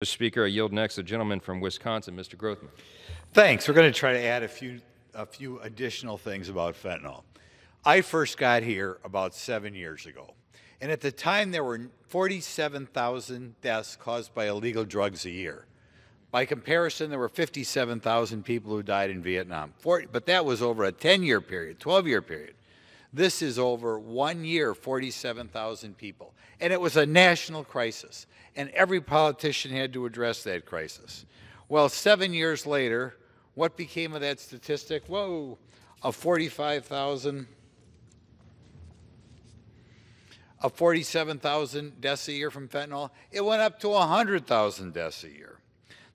Mr. Speaker, I yield next the gentleman from Wisconsin, Mr. Grothman. Thanks. We're going to try to add a few, a few additional things about fentanyl. I first got here about seven years ago. And at the time, there were 47,000 deaths caused by illegal drugs a year. By comparison, there were 57,000 people who died in Vietnam. 40, but that was over a 10 year period, 12 year period. This is over one year, 47,000 people. And it was a national crisis. And every politician had to address that crisis. Well, seven years later, what became of that statistic? Whoa, of 45,000, of 47,000 deaths a year from fentanyl, it went up to 100,000 deaths a year.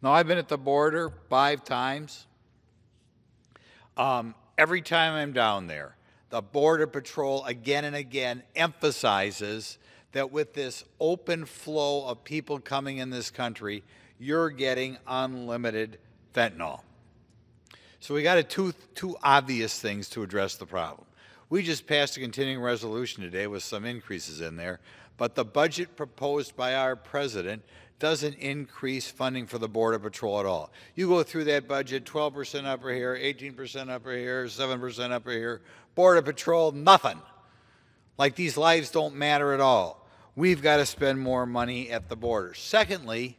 Now, I've been at the border five times. Um, every time I'm down there, the Border Patrol again and again emphasizes that with this open flow of people coming in this country, you're getting unlimited fentanyl. So we got a two, two obvious things to address the problem. We just passed a continuing resolution today with some increases in there, but the budget proposed by our president doesn't increase funding for the Border Patrol at all. You go through that budget, 12% up here, 18% up here, 7% up here. Border Patrol, nothing. Like these lives don't matter at all. We've got to spend more money at the border. Secondly,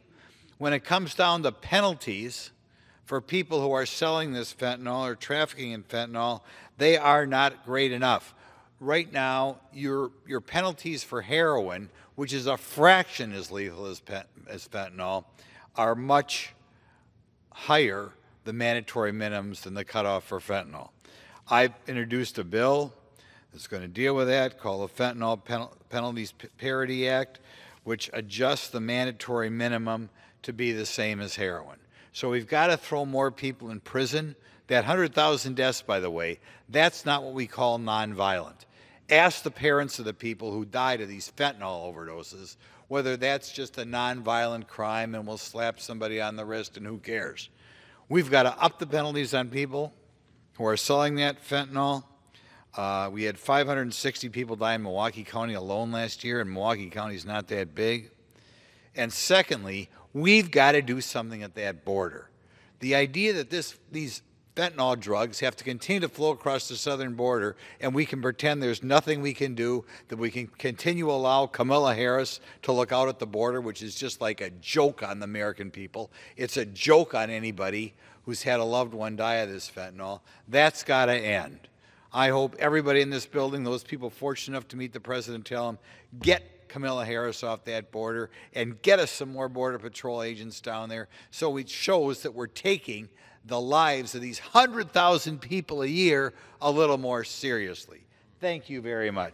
when it comes down to penalties for people who are selling this fentanyl or trafficking in fentanyl, they are not great enough right now, your, your penalties for heroin, which is a fraction as lethal as, as fentanyl, are much higher, the mandatory minimums, than the cutoff for fentanyl. I've introduced a bill that's going to deal with that called the Fentanyl Pen Penalties Parity Act, which adjusts the mandatory minimum to be the same as heroin. So we've got to throw more people in prison. That 100,000 deaths, by the way, that's not what we call nonviolent. Ask the parents of the people who died of these fentanyl overdoses whether that's just a nonviolent crime and we'll slap somebody on the wrist and who cares. We've got to up the penalties on people who are selling that fentanyl. Uh, we had 560 people die in Milwaukee County alone last year, and Milwaukee County is not that big. And secondly, we've got to do something at that border. The idea that this, these fentanyl drugs have to continue to flow across the southern border, and we can pretend there's nothing we can do, that we can continue to allow Kamala Harris to look out at the border, which is just like a joke on the American people. It's a joke on anybody who's had a loved one die of this fentanyl. That's got to end. I hope everybody in this building, those people fortunate enough to meet the president, tell him, get Kamala Harris off that border and get us some more Border Patrol agents down there so it shows that we're taking the lives of these 100,000 people a year a little more seriously. Thank you very much.